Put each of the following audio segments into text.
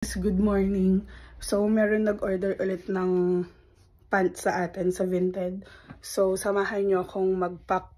good morning. So, meron nag-order ulit ng pants sa atin sa Vinted. So, samahan nyo akong mag-pack,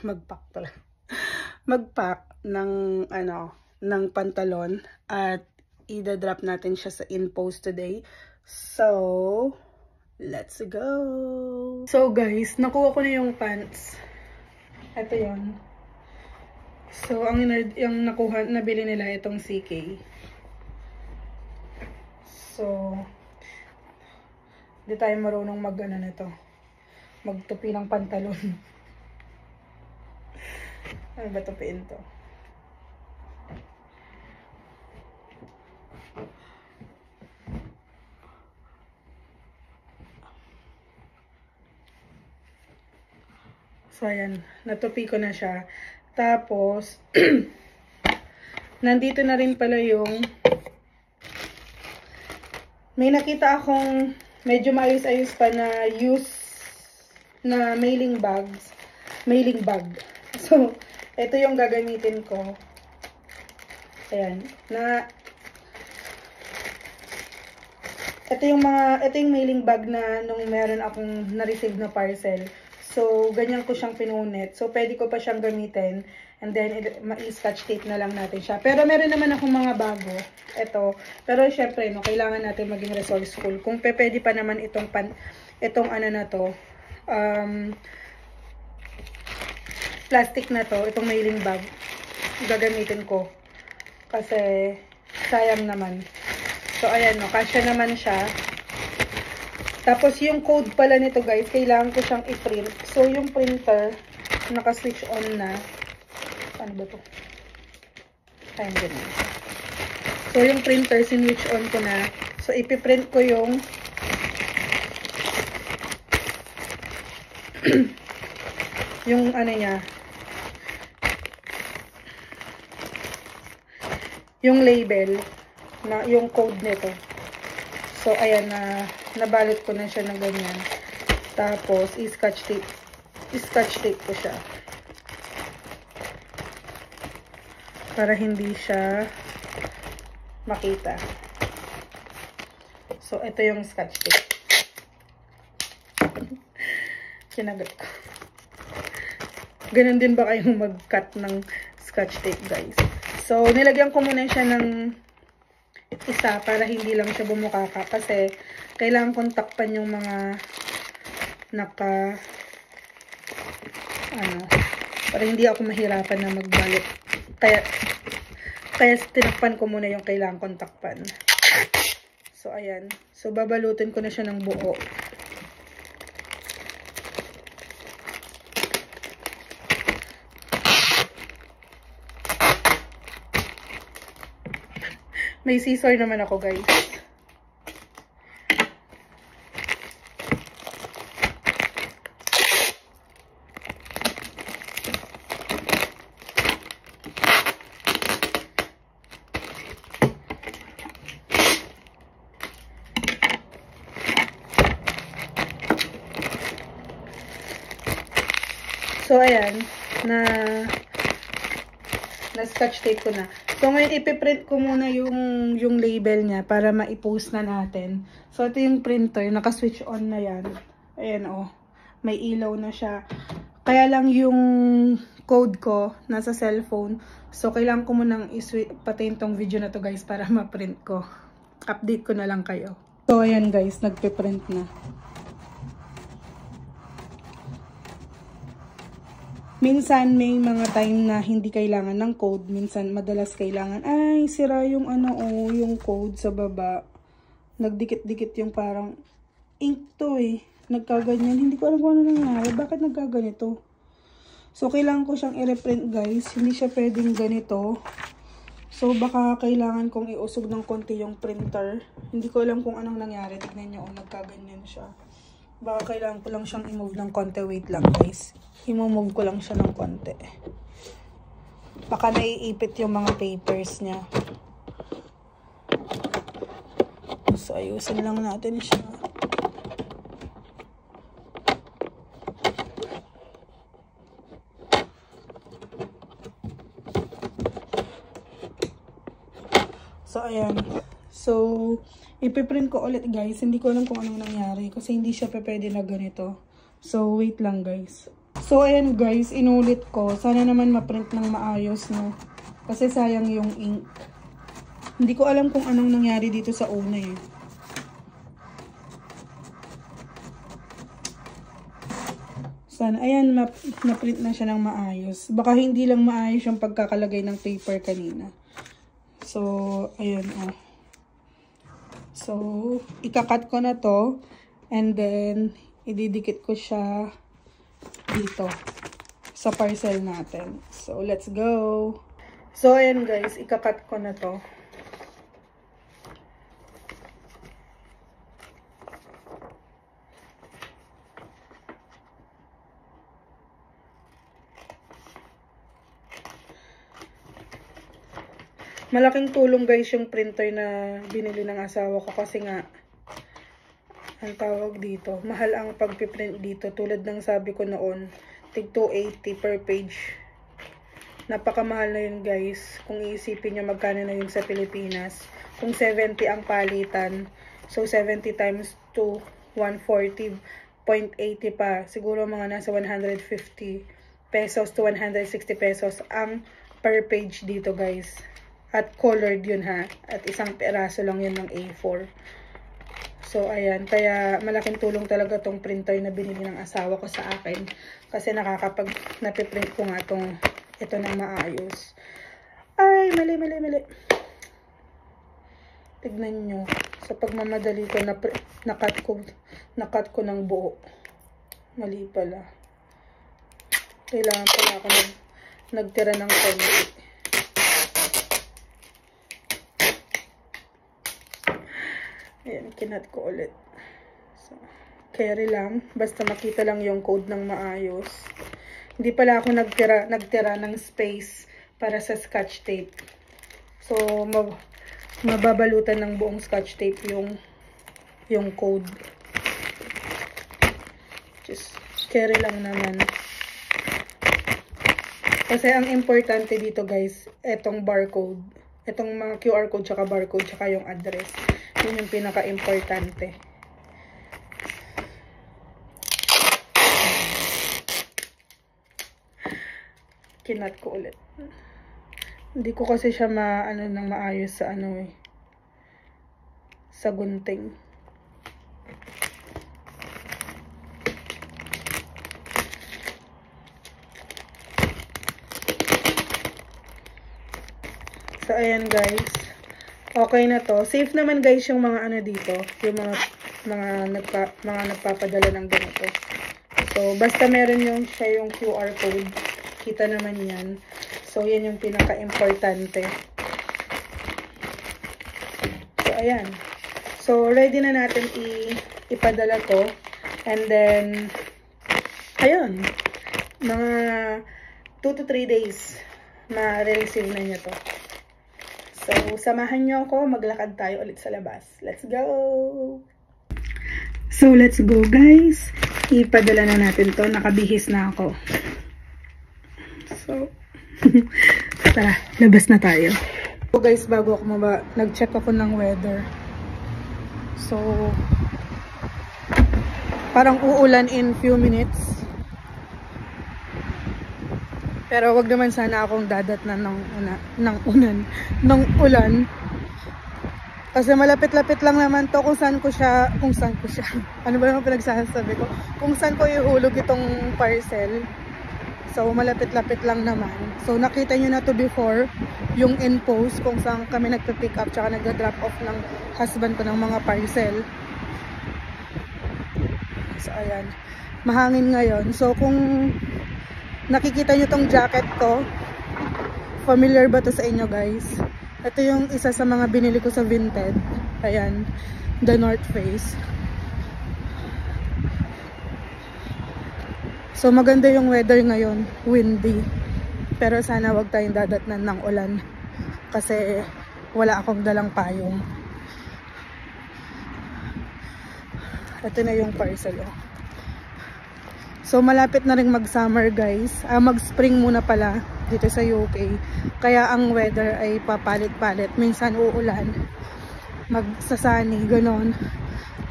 mag-pack pala, mag-pack ng, ano, ng pantalon at i-drop natin siya sa in-post today. So, let's go! So, guys, nakuha ko na yung pants. Ito yon. So, ang, yung nakuha, nabili nila itong CK. So, di tayo marunong mag ano nito. Magtupi ng pantalon. ano ba tupiin to? So, ayan. Natupi ko na siya. Tapos, nandito na rin pala yung may nakita akong medyo maayos-ayos pa na use na mailing bags. Mailing bag. So, ito yung gagamitin ko. Ayan. Na ito yung mga, ito yung mailing bag na nung meron akong na-receive na parcel. So, ganyan ko siyang pinunit. So, pwede ko pa siyang gamitin. And then, ma-scotch tape na lang natin siya. Pero meron naman akong mga bago. Ito. Pero, syempre, no, kailangan natin maging resourceful. Kung pe, pwede pa naman itong, pan, itong ano na to, um, plastic na to, itong mailing bag, gagamitin ko. Kasi, sayang naman. So, ayan, no, kasya naman siya. Tapos, yung code pala nito, guys, kailangan ko siyang i-print. So, yung printer, naka-switch on na. Ano ba to? Ganyan. So, yung printer, sinwitch on ko na. So, ipiprint ko yung yung ano niya, yung label, na yung code nito. So, ayan na, nabalot ko na siya ng ganyan. Tapos, i-scotch tape, i-scotch tape ko siya. Para hindi siya makita. So, ito yung scotch tape. Kinagat ko. Ganun din ba kayong mag-cut ng scotch tape, guys? So, nilagyan ko muna siya ng isa para hindi lang siya bumukaka. Kasi, kailangan kong takpan yung mga naka ano, para hindi ako mahirapan na magbalot. Kaya, kaya tinakpan ko muna yung kailangan kong takpan. So, ayan. So, babalutin ko na siya ng buo. May scissor naman ako, guys. So, ayan, na na-scotch tape ko na. So, ngayon, ipiprint ko muna yung, yung label niya para ma-post na natin. So, ito yung printer. Naka-switch on na yan. Ayan, oh. May ilaw na siya. Kaya lang yung code ko nasa cellphone. So, kailangan ko munang patayin tong video na to guys para ma-print ko. Update ko na lang kayo. So, ayan guys, nagpe-print na. Minsan may mga time na hindi kailangan ng code. Minsan madalas kailangan, ay sira yung ano o, oh, yung code sa baba. Nagdikit-dikit yung parang ink to eh. Nagkaganyan. Hindi ko alam kung ano nangyari. Bakit nagkaganito? So, kailangan ko siyang i-reprint guys. Hindi siya pwedeng ganito. So, baka kailangan kong iusog ng konti yung printer. Hindi ko alam kung anong nangyari. Tignan nyo, oh, nagkaganyan siya. Baka kailangan ko lang siyang i-move ng konti. Wait lang guys. I-move ko lang siya ng konti. Baka naiipit yung mga papers niya. So, ayusin lang natin siya. So, ayan. So, ipiprint ko ulit guys. Hindi ko alam kung anong nangyari kasi hindi siya pa pwede na ganito. So, wait lang guys. So, ayan guys, inulit ko. Sana naman ma-print ng maayos, no? Kasi sayang yung ink. Hindi ko alam kung anong nangyari dito sa una eh. Sana, ayan, na-print na siya ng maayos. Baka hindi lang maayos yung pagkakalagay ng paper kanina. So, ayun, oh. So, ikakat ko na to. And then, ididikit ko siya dito sa parcel natin. So, let's go. So, ayan guys, ikakat ko na to. Malaking tulong guys yung printer na binili ng asawa ko kasi nga ang tawag dito, mahal ang pagpiprint dito tulad ng sabi ko noon, tig 280 per page. Napakamahal na yun guys. Kung iisipin nyo magkano na yun sa Pilipinas. Kung 70 ang palitan, so 70 times 2, 140.80 pa. Siguro mga nasa 150 pesos to 160 pesos ang per page dito guys. At colored yun ha. At isang peraso lang yun ng A4. So, ayan. Kaya, malaking tulong talaga tong printer na binili ng asawa ko sa akin. Kasi nakakapag napiprint ko nga tong ito na maayos. Ay, mali, mali, mali. Tignan nyo. Sa pagmamadali ko, na, nakat ko, nakat ko ng buo. Mali pala. Kailangan pala ako nag, nagtira ng konti. Ayan, kinat ko ulit. So, carry lang. Basta makita lang yung code ng maayos. Hindi pala ako nagtira, nagtira ng space para sa scotch tape. So, mab mababalutan ng buong scotch tape yung yung code. Just carry lang naman. Kasi ang importante dito guys, etong barcode. Etong mga QR code, tsaka barcode, tsaka yung address. Yun yung pinaka-importante. Kinat ko ulit. Hindi ko kasi siya maano nang maayos sa ano eh. Sa gunting. Ayan guys. Okay na to. Safe naman guys yung mga ano dito. Yung mga mga, nagpa, mga nagpapadala ng ganito. So, basta meron yung siya yung QR code. Kita naman yan. So, yan yung pinaka-importante. So, ayan. So, ready na natin i ipadala to. And then, ayun. Mga 2 to 3 days ma-receive na niya to. So, samahan nyo ako. Maglakad tayo ulit sa labas. Let's go! So, let's go guys. Ipadala na natin to. Nakabihis na ako. So, tara, labas na tayo. So guys, bago ako maba, nag-check ako ng weather. So, parang uulan in few minutes. Pero wag naman sana akong dadat na ng, una, ng unan, ng ulan. Kasi malapit-lapit lang naman to kung saan ko siya, kung saan ko siya, ano ba yung pinagsasabi ko? Kung saan ko ihulog itong parcel. So, malapit-lapit lang naman. So, nakita nyo na to before, yung in post kung saan kami nagpa-pick up tsaka nagda-drop off ng husband ko ng mga parcel. So, ayan. Mahangin ngayon. So, kung nakikita nyo tong jacket ko familiar ba to sa inyo guys? Ito yung isa sa mga binili ko sa Vinted. Ayan the North Face. So maganda yung weather ngayon. Windy. Pero sana wag tayong dadatnan ng ulan. Kasi wala akong dalang payong. Ito na yung parcel oh. So malapit na rin mag-summer guys. Uh, mag-spring muna pala dito sa UK. Kaya ang weather ay papalit-palit. Minsan uulan. magsasani, ganon.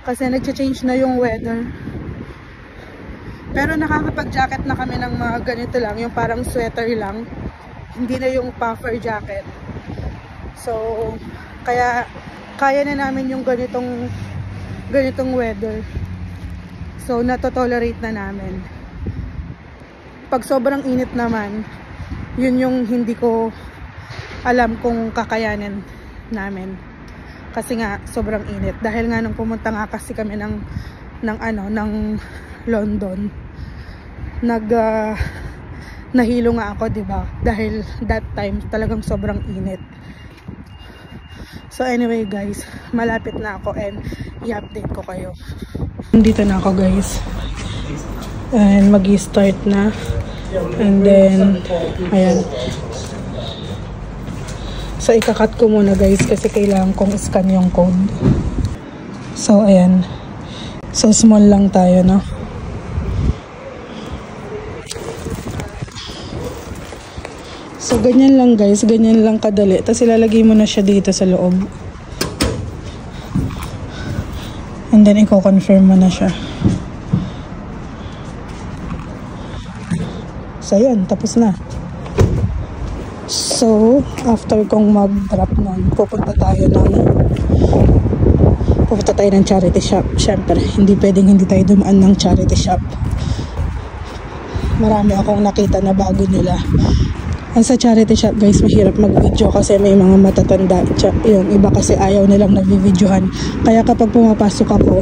Kasi nag-change na yung weather. Pero nakakapag-jacket na kami ng mga ganito lang, yung parang sweater lang. Hindi na yung puffer jacket. So, kaya kaya na namin yung ganitong ganitong weather. So, nato-tolerate na namin. Pag sobrang init naman, yun yung hindi ko alam kung kakayanin namin. Kasi nga sobrang init. Dahil nga nung pumunta nga kasi kami ng ng ano ng London nag uh, nahilo nga ako 'di ba? Dahil that time talagang sobrang init so anyway guys malapit na ako and i-update ko kayo dito na ako guys and magi-start na and then ayan So, ikakat ko muna guys kasi kailangan kong scan yung code. So, ayan. So, small lang tayo, no? So, ganyan lang guys. Ganyan lang kadali. Tapos, ilalagay mo na siya dito sa loob. And then, i-confirm mo na siya. So, ayan. Tapos na. So, after kong mag-drop nun, pupunta tayo ng pupunta tayo ng charity shop. Siyempre, hindi pwedeng hindi tayo dumaan ng charity shop. Marami akong nakita na bago nila. Ang sa charity shop guys, mahirap mag-video kasi may mga matatanda. Yung iba kasi ayaw nilang nag-videohan. Kaya kapag pumapasok ako,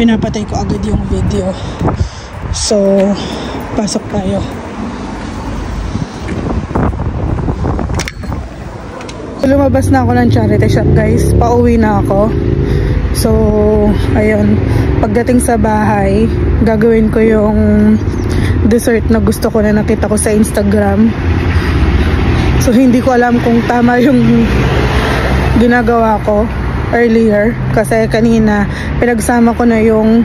pinapatay ko agad yung video. So, pasok tayo. Lumabas na ako ng charity shop guys. Pauwi na ako. So, ayun. Pagdating sa bahay, gagawin ko yung dessert na gusto ko na nakita ko sa Instagram. So, hindi ko alam kung tama yung ginagawa ko earlier. Kasi kanina, pinagsama ko na yung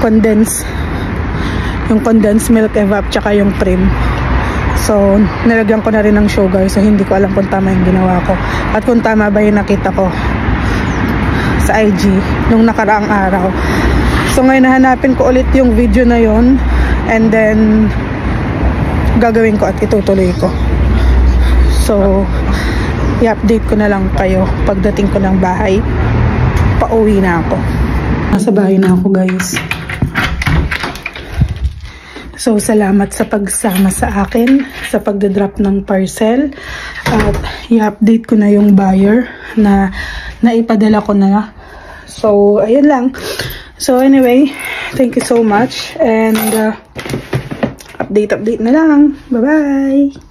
condensed yung condensed milk evap tsaka yung prim. So, nilagyan ko na rin ng sugar. So, hindi ko alam kung tama yung ginawa ko. At kung tama ba yung nakita ko sa IG nung nakaraang araw. So, ngayon nahanapin ko ulit yung video na yon And then, gagawin ko at itutuloy ko. So, i-update ko na lang kayo pagdating ko ng bahay. Pauwi na ako. Nasa bahay na ako guys. So, salamat sa pagsama sa akin sa pagdadrop ng parcel. At i-update ko na yung buyer na naipadala ko na. So, ayun lang. So, anyway, thank you so much. And, uh, update, update na lang. Bye-bye!